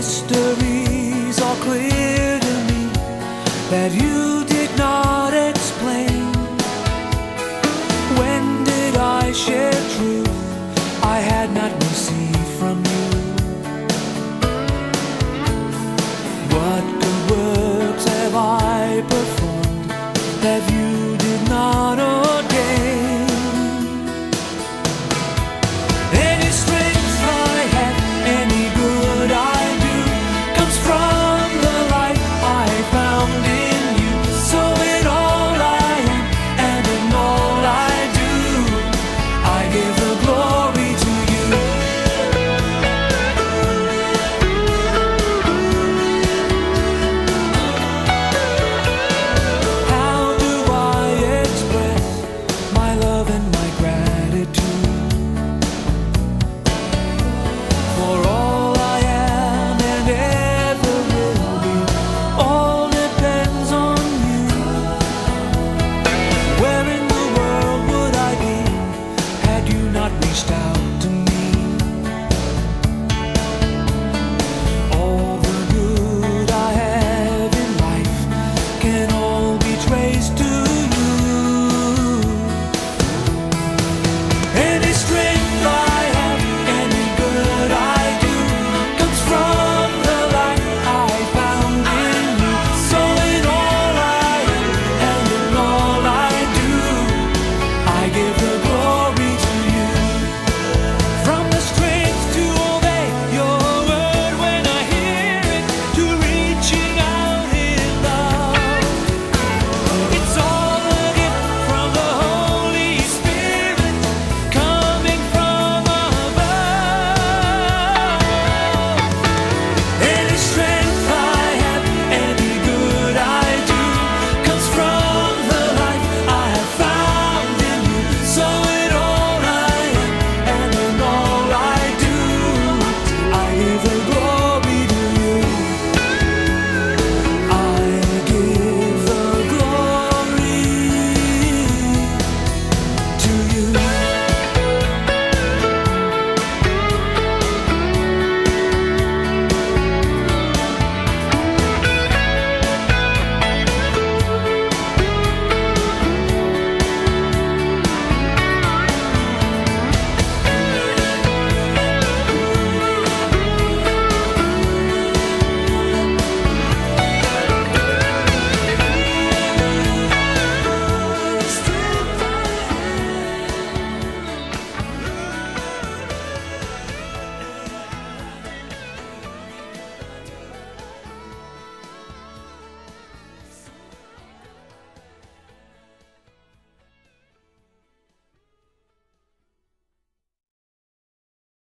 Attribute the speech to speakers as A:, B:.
A: mysteries are clear to me that you did not explain. When did I share truth I had not received from you?